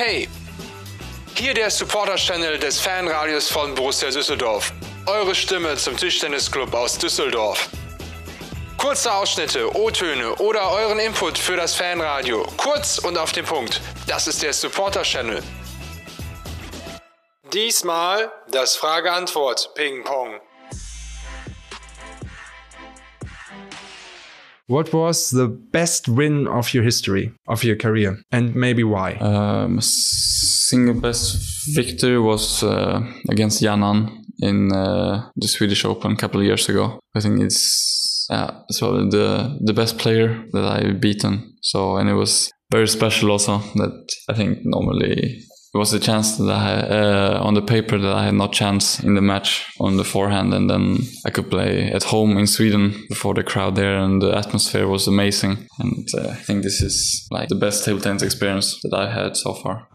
Hey! Hier der Supporter-Channel des Fanradios von Borussia Düsseldorf. Eure Stimme zum Tischtennisclub aus Düsseldorf. Kurze Ausschnitte, O-Töne oder euren Input für das Fanradio. Kurz und auf den Punkt. Das ist der Supporter-Channel. Diesmal das Frage-Antwort-Ping-Pong. What was the best win of your history, of your career, and maybe why? Um, single best victory was uh, against Janan in uh, the Swedish Open a couple of years ago. I think it's uh, so the the best player that I've beaten. So and it was very special also that I think normally it was a chance that I uh, on the paper that I had no chance in the match on the forehand, and then I could play at home in Sweden before the crowd there, and the atmosphere was amazing. And uh, I think this is like the best table tennis experience that I've had so far.